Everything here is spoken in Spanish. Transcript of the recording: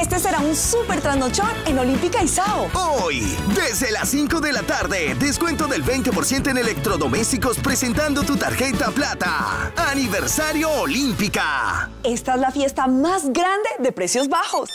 Este será un super trasnochón en Olímpica Isao. Hoy, desde las 5 de la tarde, descuento del 20% en electrodomésticos presentando tu tarjeta plata. Aniversario Olímpica. Esta es la fiesta más grande de precios bajos.